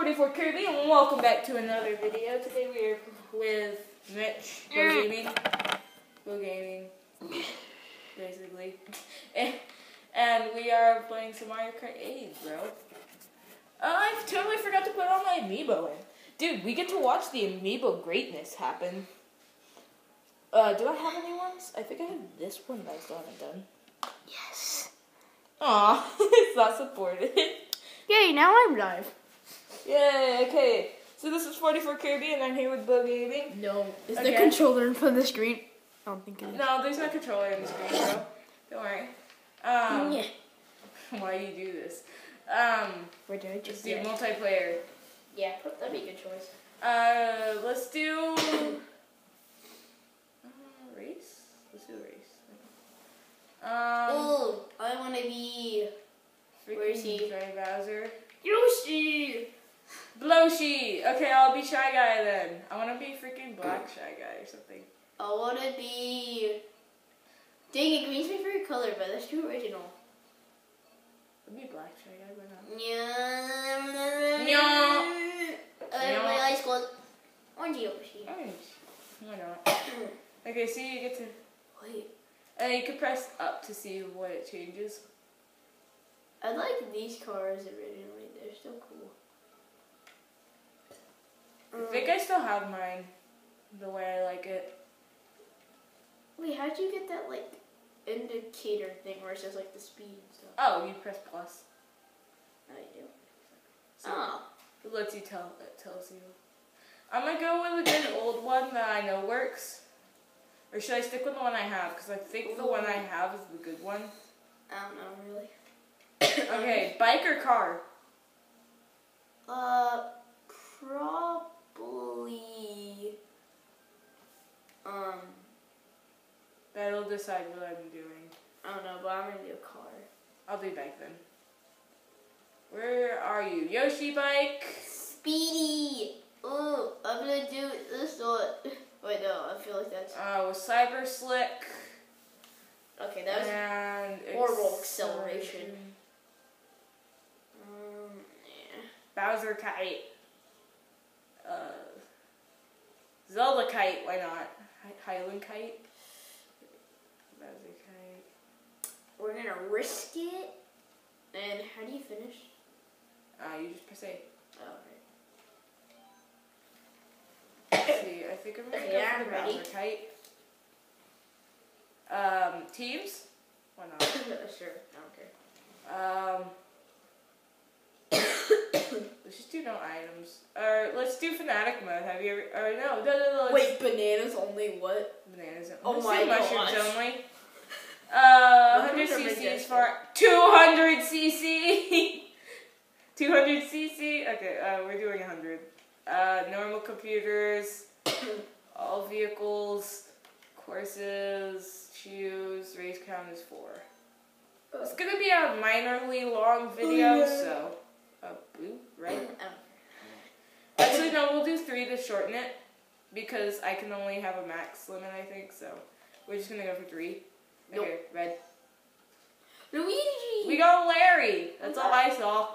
44 Kirby, and welcome back to another video. Today we are with Mitch, Go Gaming, Go Gaming, basically, and, and we are playing some Mario Kart 8, bro. Uh, I totally forgot to put all my amiibo in. Dude, we get to watch the amiibo greatness happen. Uh, do I have any ones? I think I have this one that I still haven't done. Yes. Aw, it's not supported. Yay, now I'm live. Yay, okay. So this is 44 Kirby, and I'm here with Bow Gaming. No. Is Okay. the controller in front of the screen? I don't think it is. No, there's no controller in the screen, bro. Don't worry. Um, Yeah. why do you do this? Um, Where did I just do multiplayer. yeah, that'd be a good choice. Uh, let's do uh, race. Let's do race. Um, oh, I want to be where is he? Dry Bowser. Yoshi. Bloshi. Okay, I'll be shy guy then. I want to be freaking black shy guy or something. I want to be. Dang it, green's my favorite color, but that's too original. I'll be black shy guy, why not? Yeah. Yeah. Uh, my eyes closed. Orange Yoshi. Orange. Why not? Okay, so you get to, Wait, and you can press up to see what it changes. I like these cars originally. They're still cool. I think I still have mine, the way I like it. Wait, how'd you get that like indicator thing where it says like the speed and stuff? Oh, you press plus. Oh, you do. So Oh, it lets you tell. It tells you. I'm gonna go with a good old one that I know works. Or should I stick with the one I have? Because I think the one I have is the good one. I don't know really. Okay, bike or car? Uh, probably. Um, That'll decide what I'm doing. I don't know, but I'm gonna do a car. I'll do bike then. Where are you? Yoshi bike! Speedy. Oh, I'm gonna do this one. Wait, no, I feel like that's Uh, Cyber Slick. okay. That was. and horrible acceleration. Um, yeah. Bowser Kite. Uh, Zelda Kite, why not? Hy- Hylian Kite. Bowser Kite. We're gonna risk it. And how do you finish? Uh, you just press A. Oh, Let's see, I think I'm gonna Okay, go I'm for the ready. Bowser Kite. Um, teams? Why not? sure, I don't care. Um, let's just do no items. Or let's do fanatic mode. Have you ever? Or no, no, no, no. Wait, bananas only what? bananas. Only. Oh my do mushrooms only. Uh, 100 Mushrooms cc is for 200 cc. 200 cc. Okay, uh, we're doing 100. Uh, normal computers, all vehicles, courses, shoes, race count is four. It's gonna be a minorly long video, yeah. so. Uh, blue, right? Um, Actually, no, we'll do three to shorten it because I can only have a max limit, I think. So we're just gonna go for three. Nope. Okay, red. Luigi. We got Larry. That's all I saw.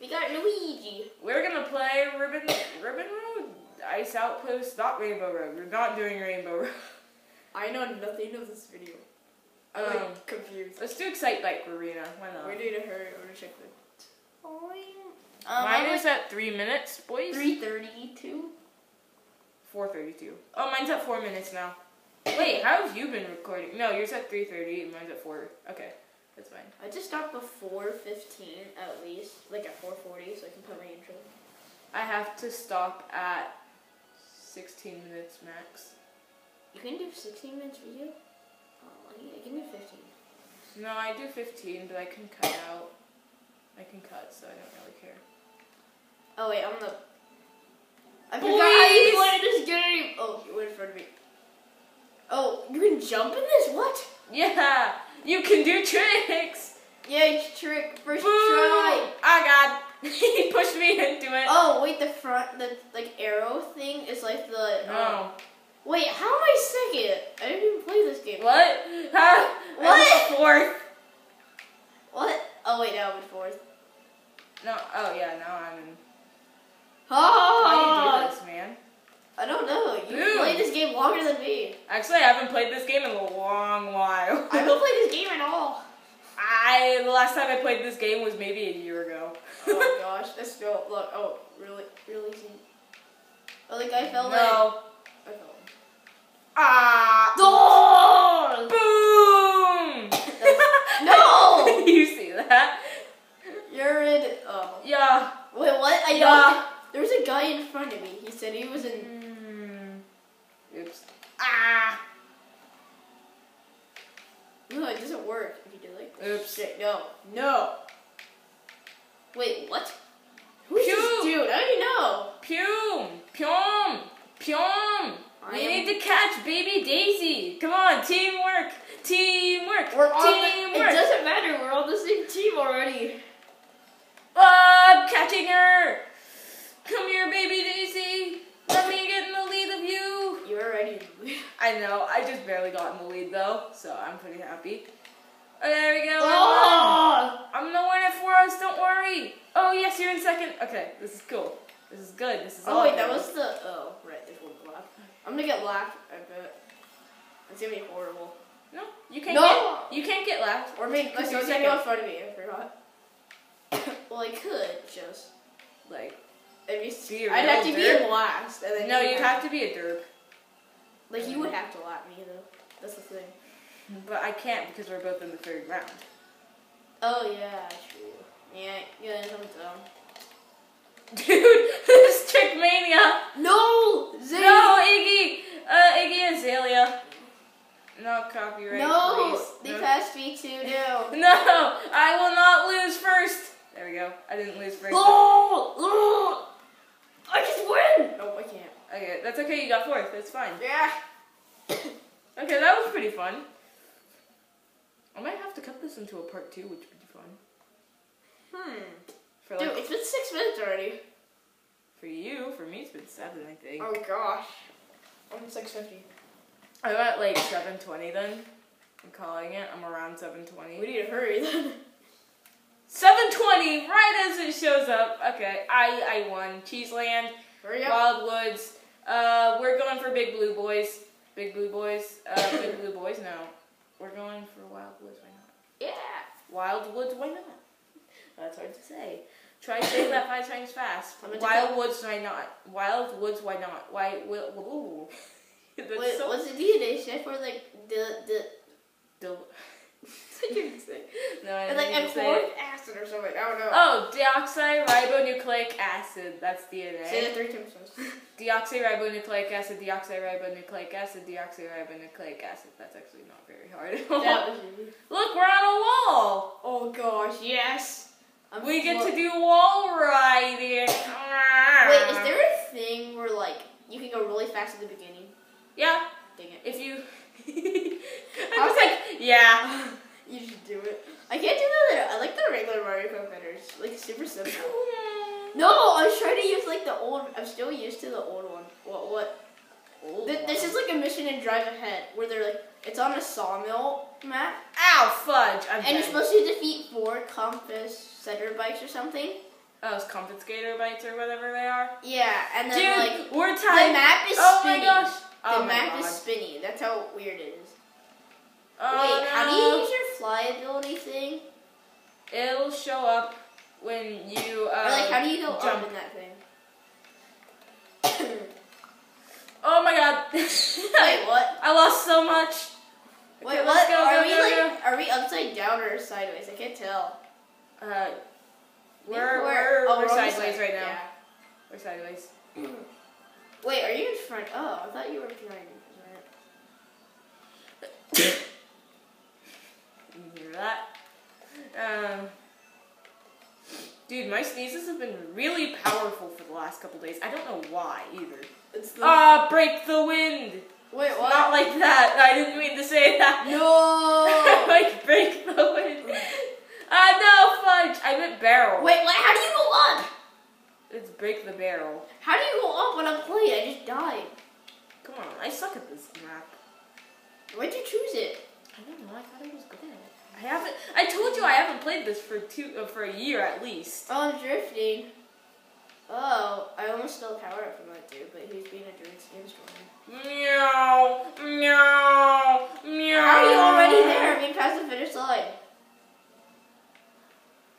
We got Luigi. We're gonna play Ribbon Ribbon Road, Ice Outpost, not Rainbow Road. We're not doing Rainbow Road. I know nothing of this video. I'm Um, like confused. let's do Excitebike Arena. Why not? We need to hurry. I'm gonna check the time. Um, Mine I'm is at three minutes, boys. three thirty-two. Four thirty-two. Oh, mine's at four minutes now. Wait, how have you been recording? No, yours at three thirty. and Mine's at four. Okay, that's fine. I just stopped before fifteen at least, like at four forty, so I can put my intro. I have to stop at 16 minutes max. You can do sixteen minutes video. Oh, I need, give me fifteen. No, I do 15, but I can cut out. I can cut, so I don't really care. Oh wait, I'm the. I forgot how you play this game. Oh, you went in front of me. Oh, you can jump in this? What? Yeah, you can do tricks. Yeah, trick first Boom! try. Oh God, he pushed me into it. Oh wait, the front, the like arrow thing is like the. um, Oh. Wait, how am I second? I didn't even play this game. What? Huh? What? I'm fourth. What? Oh wait, now I'm in fourth. No. Oh yeah. Now I'm in. Oh! How do you do this, man? I don't know. You Boom. played this game longer than me. Actually, I haven't played this game in a long while. I haven't played this game at all. I the last time I played this game was maybe a year ago. oh gosh, this felt look. Oh, really, really easy. Oh, like guy fell. No. I fell. Ah. Boom. no. you see that? You're in. Oh. Yeah. Wait, what? I yeah. don't. There was a guy in front of me. He said he was in. Mm. Oops. Ah. No, it doesn't work. If you do like. Oops. Shit, no. No. Wait, what? Who's Phew. this dude? I don't even know. Pyum. Pyum. I We am- need to catch baby Daisy. Come on, teamwork. Teamwork. We're on the, teamwork. It doesn't matter. We're on the same team already. Oh, I'm catching her. I know. I just barely got in the lead though, so I'm pretty happy. Oh, there we go. Oh! I'm the winner for us. Don't worry. Oh yes, you're in second. Okay, this is cool. This is good. This is Oh wait, that was the. Oh right, there's one lap. I'm gonna get lapped. I bet. It's gonna be horrible. no. You can't No! get. You can't get left. Or maybe you're gonna second. in front of me. I forgot. well, I could just. Like I'd, be, Be I'd have to be derp. in last, and then no, you you have to be a derp. Like you would have to lap me though. That's the thing. But I can't because we're both in the third round. Oh yeah, true. Yeah, yeah, I'm dumb. Dude, this trick mania. No, Zay. No, Iggy. Uh, Iggy and Azalea. No copyright. no, please. they no. passed me too. No. No, I will not lose first. There we go. I didn't lose first. Oh, oh, I just win. No, I can't. Okay, that's okay. You got fourth. That's fine. Yeah. Okay, that was pretty fun. I might have to cut this into a part two, which would be fun. Hmm. For Dude, like it's been six minutes already. for you, for me, it's been seven, I think. Oh gosh. I'm six fifty. I'm at like seven twenty then. I'm calling it. I'm around seven twenty. We need to hurry then. 720, right as it shows up. Okay, I I won. Cheeseland, Hurry up. Wildwoods. Uh, we're going for Big Blue Boys. Big Blue Boys. Uh, Big Blue Boys. No, we're going for Wild Woods. Why not? Yeah. Wild Woods. Why not? That's hard to say. Try saying that five times fast. Take Wildwoods. Why not? Wild Woods. Why not? Why? Will. Ooh. That's Wait, so what's the DNA stand for? Like the the. Del- I can't say. no, I It's like didn't say. Abhorrent acid or something. I don't know. Oh, deoxyribonucleic acid. That's DNA. Say that three times fast. Deoxyribonucleic acid, deoxyribonucleic acid, deoxyribonucleic acid. That's actually not very hard. that was easy. Look, we're on a wall. Oh gosh, yes. I'm We get flo- to do wall riding. Wait, is there a thing where like you can go really fast at the beginning? Yeah, Dang it. if you. I I was like, yeah. You should do it. I can't do that. I like the regular Mario Kart better. Like super simple. No, I was trying to use like the old. I'm still used to the old one. What? What? Th- This is like a mission in Drive Ahead where they're like it's on a sawmill map, Ow, fudge. I'm and you're supposed to defeat four compass center bikes or something. Oh, it's confiscator bites or whatever they are. Yeah, and then Dude, like we're the map is oh spinning. my gosh. Oh the my map God. is spinning. That's how weird it is. Oh, Wait, how do you use your fly ability thing? It'll show up when you. Uh, or like, how do you go jump. up in that thing? Oh my god. Wait, what? I lost so much. Wait, Okay, what? go, are go, we go, like? Are we upside down or sideways? I can't tell. Uh, I we're, we're, oh, we're on the sideways side, right now. yeah. We're sideways. Wait, are you in front? Oh, I thought you were behind. dude, my sneezes have been really powerful for the last couple days. I don't know why either. It's the. Ah, break the wind. Wait, what? Not like that. I didn't mean to say that. no. like break the wind. Ah, no, fudge. I meant barrel. Wait, what? How do you go up? It's break the barrel. How do you go up when I'm playing? I just died. Come on, I suck at this map. Why'd you choose it? I don't know. I thought I was good at it. I haven't. I told you I haven't played this for two uh, for a year at least. Oh, I'm drifting. Oh, I almost stole power up from that dude, but he was being a against me. Meow, meow, meow. How are you already there? I mean, past the finish line.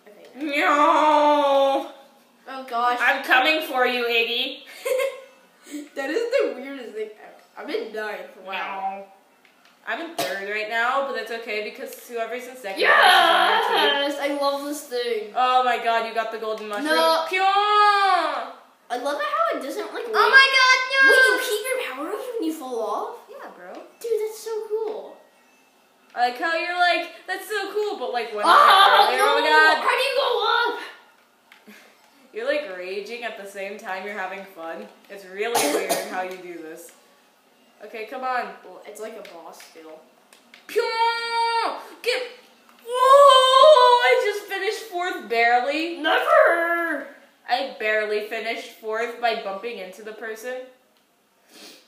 Okay. Meow. Oh gosh. I'm coming for you, Iggy. that is the weirdest thing ever. I'm in ninth. Wow. Meow. I'm in third right that's okay because whoever's in second place is on your team. Yes, I love this thing. Oh my god, you got the golden mushroom. No. Pure. I love it how it doesn't like. Oh my god, no! Wait, you keep your power ups when you fall off? Yeah, bro. Dude, that's so cool. I like how you're like, that's so cool, but like when ah, Oh, earlier, no. oh my god, How do you go up? you're like raging at the same time you're having fun. It's really weird how you do this. Okay, come on. Well, it's like a boss still. Get. Whoa! I just finished fourth barely. Never. I barely finished fourth by bumping into the person.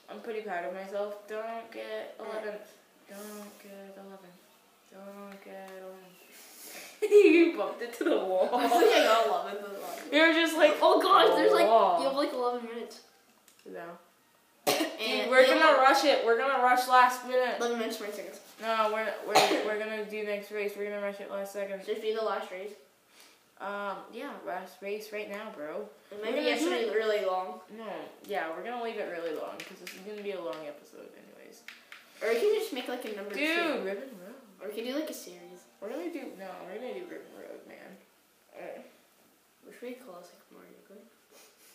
I'm pretty proud of myself. Don't get 11th. Don't get 11th. Don't get 11th. you bumped into the I wall. think I got 11 but like. You're just like, Oh gosh, there's like you have like 11 minutes. no. We're gonna rush it. We're gonna rush last minute. 11 minutes 20 seconds. No, we're we're we're gonna do next race. We're gonna rush it last second. Should be the last race. Um, yeah, last race right now, bro. It We're might be really long. No, yeah, we're gonna leave it really long because this is gonna be a long episode, anyways. Or we can just make like a number Dude, two. Ribbon Road. Or we can do like a series. We're gonna do no, we're gonna do Ribbon Road, man. What should we call this like Mario Kart?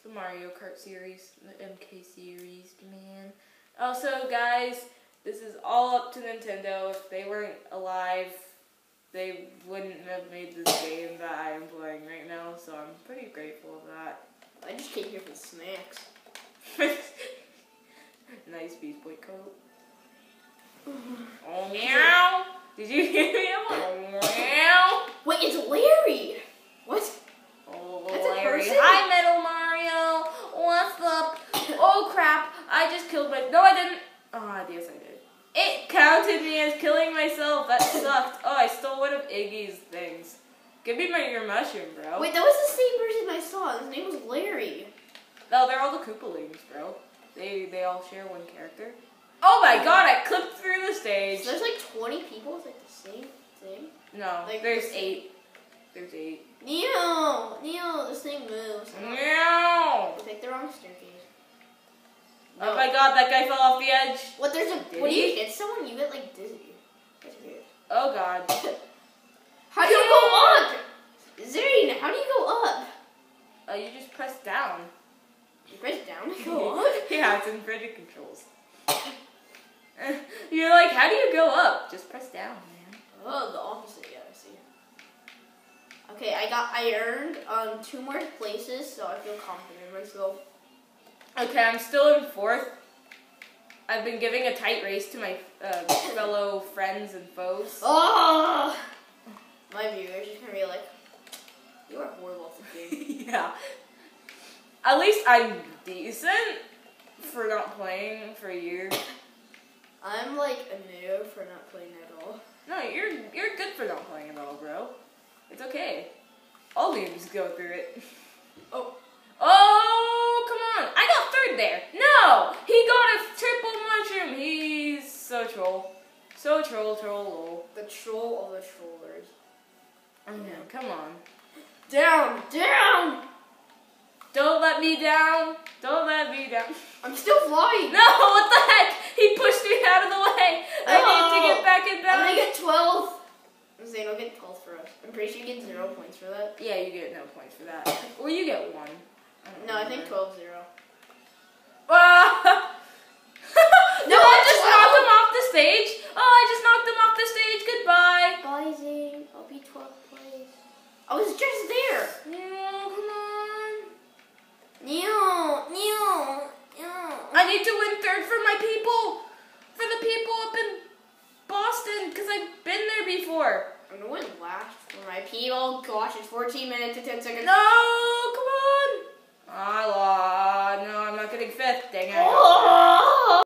The Mario Kart series, the MK series, man. Also, guys, this is all up to Nintendo. If they weren't alive, they wouldn't have made this game that I am playing right now. So I'm pretty grateful of that. I just came here for the snacks. nice Beast Boy coat. Oh meow! Did you hear me? Oh meow! Wait, it's Larry! Killed my. No, I didn't. Oh, yes, I did. It counted me as killing myself. That sucked. Oh, I stole one of Iggy's things. Give me my your mushroom, bro. Wait, that was the same person I saw. His name was Larry. No, they're all the Koopalings, bro. They they all share one character. Oh my god! I clipped through the stage. So there's like 20 people with like the same thing. No, Like there's the- eight. There's eight. Neo! Neo, this thing moves. Meow. You picked the wrong staircase. Oh my god, that guy fell off the edge. What, there's a. Did when he? you hit someone, you get like dizzy. That's weird. Oh god. How do you go up? Zane, how do you go up? Oh, you just press down. You press down to go up? yeah, it's in Frederick controls. You're like, how do you go up? Just press down, man. Oh, the opposite. Yeah, I see. Okay, I got. I earned um two more places, so I feel confident in myself. Okay, I'm still in fourth. I've been giving a tight race to my uh, fellow friends and foes. Oh! My viewers are gonna be like, "You are horrible at this game." yeah. At least I'm decent for not playing for a year. I'm like a noob for not playing at all. No, you're you're good for not playing at all, bro. It's okay. All noobs go through it. Oh. Oh, Oh, come on. I got third there. No! He got a triple mushroom. He's so troll. So troll, troll, lol. The troll of the trollers. I know, come on. Down, down. Don't let me down. Don't let me down. I'm still flying. No, what the heck? He pushed me out of the way. I need to Oh. get back in I'm gonna get 12. Zane will get 12 for us. I'm pretty sure you get zero points for that. Yeah, you get no points for that. Or you get one. Don't No, I think remember. 12 0. Ah! no, No, I just twelve. knocked him off the stage. Oh, I just knocked him off the stage. Goodbye. Bye, Zane. I'll be 12th place. I was just there. No, come on. Neo, Neo, Neo. I need to win third for my people. For the people up in Boston, because I've been there before. I'm gonna win last for my people. Oh gosh, it's 14 minutes and 10 seconds. No,